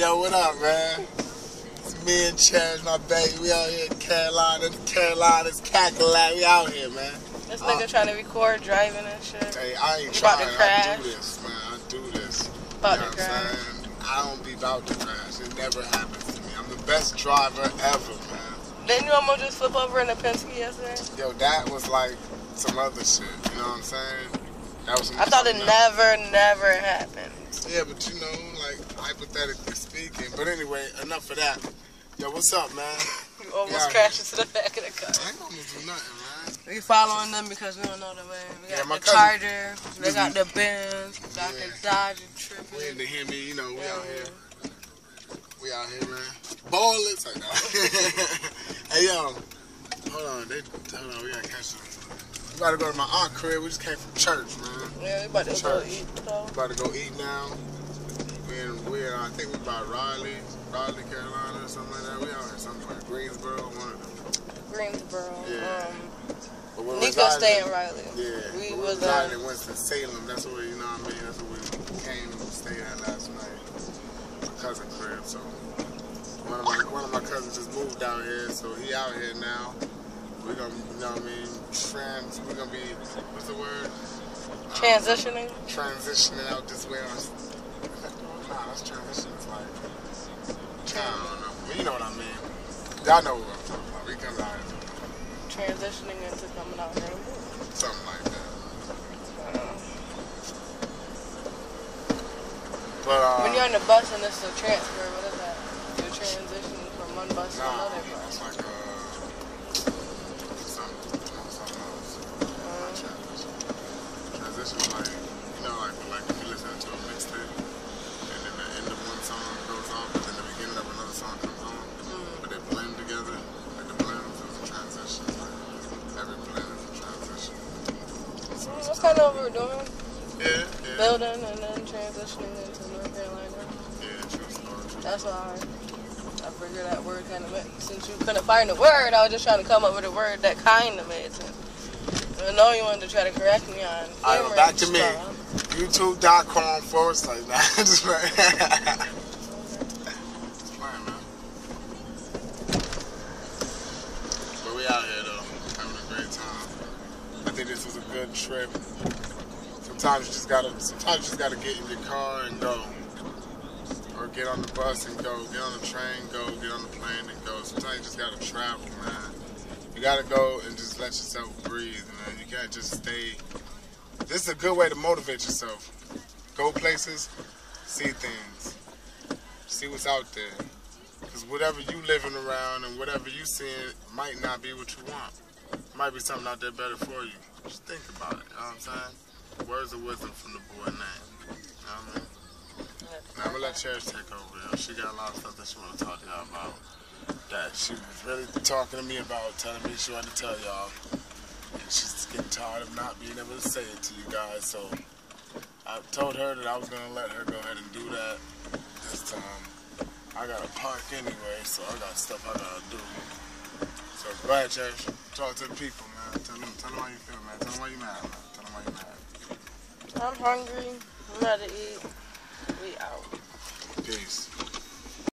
yo, what up, man? It's me and Chaz, my baby. We out here in Carolina, Carolina's Cackalack. We out here, man. This nigga Uh, trying to record driving and shit. Hey, I ain't You about to trying. I do this, man. I do this. About you know to what crash. I'm saying? I don't be about to crash. It never happens to me. I'm the best driver ever, man. Didn't you almost just flip over in a Penske yesterday? Yo, that was like some other shit. You know what I'm saying? That was some I thought it never, never happened. Yeah, but you know, like hypothetically speaking. But anyway, enough of that. Yo, what's up, man? You almost Yeah. crashed into the back of the car. I ain't almost do nothing, man. We following them because we don't know the way. We got Yeah, my the cousin- Charger, they got the Benz, we got Yeah. the Dodge and We in the hear me, you know, we out here. Mm-hmm. We out here, man. Ballers. Like that. hey, yo. Hold on. They, hold on. We gotta catch them. We gotta go to my aunt crib. We just came from church, man. Yeah, we about to go eat though. We about to go eat now. We in, we in, I think we're by Raleigh, Raleigh, Carolina, or something like that. We out here somewhere. Greensboro, one of them. Greensboro. Yeah. Um, But we're Nico stay in Riley. Yeah. We was, residing uh, in Winston Salem. That's where you know what I mean. That's where we came and stayed at last night. My cousin crib. So one of my one of my cousins just moved out here, so he out here now. We're gonna, you know what I mean, trans. We're gonna be what's the word? Um, Transitioning. transitioning out this way. On, nah, that's transition. Like know. But you know what I mean. Y'all know what I'm talking about. We come out Transitioning into coming out here something like that. But uh, when you're on the bus and it's a transfer, what is that? You're transitioning from one bus to another bus. it's like uh, some, something else. Not transition. Transition is like, you know, like, like if you listen to a mixtape, and then the end of one song goes off, but then the beginning of another song comes on, but they blend together. Like the blend is a transition. Like every blend is a transition. So It's That's kind of what we're doing. yeah, yeah, Building and then transitioning into North Carolina. yeah, true story. That's why I, I figured that word kind of made Since you couldn't find the word, I was just trying to come up with a word that kind of made sense. I know you wanted to try to correct me on. All right, back to me. YouTube.com forward slash. Nah, just playing. Just playing, man. But we out here though, having a great time. I think this was a good trip. Sometimes you just gotta, sometimes you just gotta get in your car and go, or get on the bus and go, get on the train, go, get on the plane and go. Sometimes you just gotta travel, man. You gotta go and just let yourself breathe, man. You can't just stay. This is a good way to motivate yourself. Go places, see things, see what's out there. Because whatever you living around and whatever you seeing might not be what you want. Might be something out there better for you. Just think about it. You know what I'm saying? Words of wisdom from the boy name. You know what I mean? Now, I'm gonna let Cherish take over. Yo. She got a lot of stuff that she wanna talk to y'all about. That she was really talking to me about, telling me she wanted to tell y'all. And she's getting tired of not being able to say it to you guys. So I told her that I was gonna let her go ahead and do that this time. I gotta park anyway, so I got stuff I gotta do. So Cherish. Talk to the people, man. Tell them, tell them how you feel, man. Tell them why you mad, man. Tell them why you mad. I'm hungry. I'm ready to eat. We out. Peace.